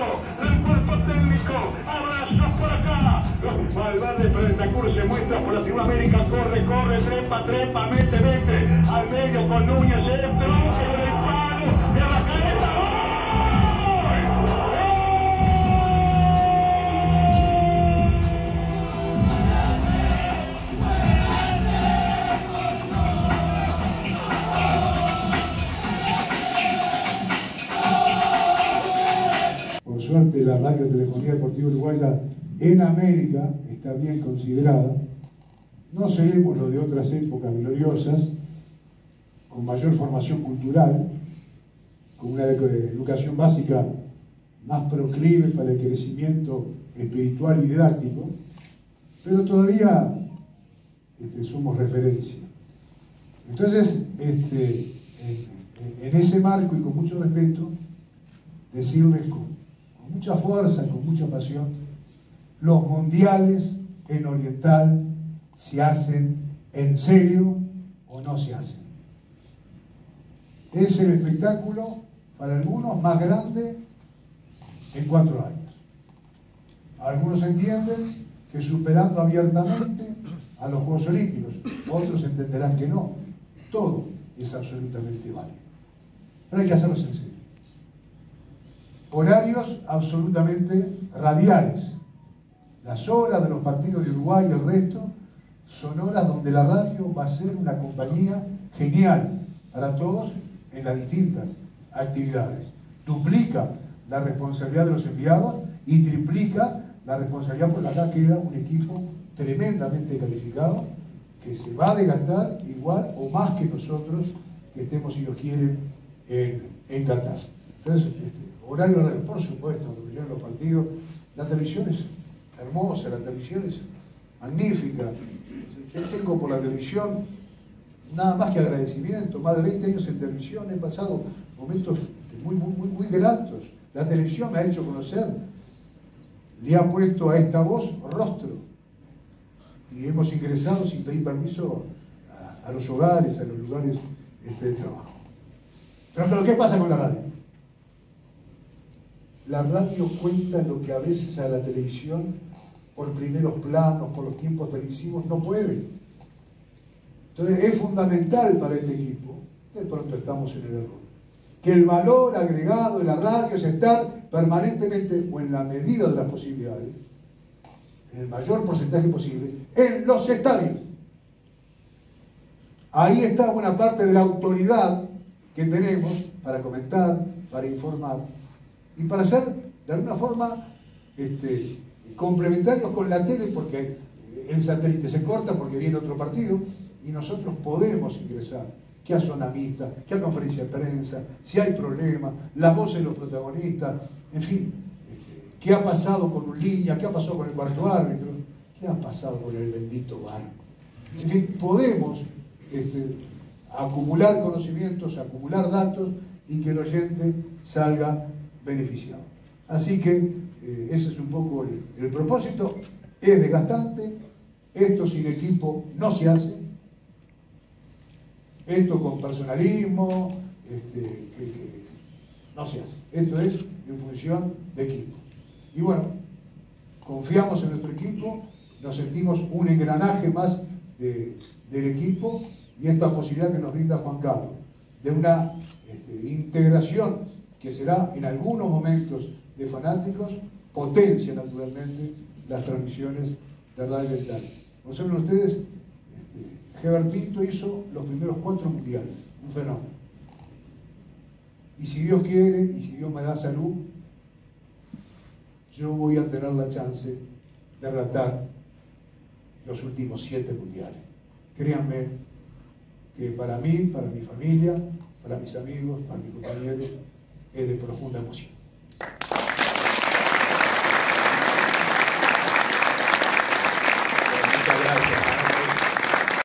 técnico, el cuerpo técnico, abrazos por acá. Valverde Frentacur se muestra por Latinoamérica, corre, corre, trepa, trepa, mete, mete, al medio con Núñez, el la radio telefonía deportiva uruguaya en América está bien considerada. No seremos lo de otras épocas gloriosas, con mayor formación cultural, con una educación básica más proclive para el crecimiento espiritual y didáctico, pero todavía este, somos referencia. Entonces, este, en, en, ese marco y con mucho respeto, decirles mucha fuerza, con mucha pasión, los mundiales en Oriental se hacen en serio o no se hacen. Es el espectáculo para algunos más grande en cuatro años. Algunos entienden que superando abiertamente a los Juegos Olímpicos, otros entenderán que no. Todo es absolutamente válido. Pero hay que hacerlo serio horarios absolutamente radiales. Las horas de los partidos de Uruguay y el resto son horas donde la radio va a ser una compañía genial para todos en las distintas actividades. Duplica la responsabilidad de los enviados y triplica la responsabilidad porque acá queda un equipo tremendamente calificado que se va a desgastar igual o más que nosotros que estemos, si Dios quiere, en, en Qatar. Entonces, este, horario por supuesto, que los partidos. La televisión es hermosa, la televisión es magnífica. Yo tengo por la televisión nada más que agradecimiento, más de 20 años en televisión, he pasado momentos muy, muy, muy, muy gratos. La televisión me ha hecho conocer, le ha puesto a esta voz rostro. Y hemos ingresado sin pedir permiso a, los hogares, a los lugares este, de trabajo. Pero ¿qué pasa con la radio? La radio cuenta lo que a veces a la televisión, por primeros planos, por los tiempos televisivos, no puede. Entonces es fundamental para este equipo, de pronto estamos en el error, que el valor agregado de la radio es estar permanentemente o en la medida de las posibilidades, en el mayor porcentaje posible, en los estadios. Ahí está buena parte de la autoridad que tenemos para comentar, para informar y para ser de alguna forma este, complementarios con la tele, porque el satélite se corta porque viene otro partido, y nosotros podemos ingresar, que a sonamista, que a conferencia de prensa, si hay problemas, la voz de los protagonistas, en fin, este, qué ha pasado con línea, qué ha pasado con el cuarto árbitro, qué ha pasado con el bendito barco. En fin, podemos este, acumular conocimientos, acumular datos y que el oyente salga beneficiado. Así que eh, ese es un poco el, propósito. Es desgastante, esto sin equipo no se hace, esto con personalismo, este, no se hace. Esto es en función de equipo. Y bueno, confiamos en nuestro equipo, nos sentimos un engranaje más del equipo y esta posibilidad que nos brinda Juan Carlos, de una este, integración que será en algunos momentos de fanáticos, potencia naturalmente las transmisiones de Radio Dental. Como saben ustedes, este, Pinto hizo los primeros cuatro mundiales, un fenómeno. Y si Dios quiere y si Dios me da salud, yo voy a tener la chance de relatar los últimos siete mundiales. Créanme que para mí, para mi familia, para mis amigos, para mis compañeros, es de profunda emoción.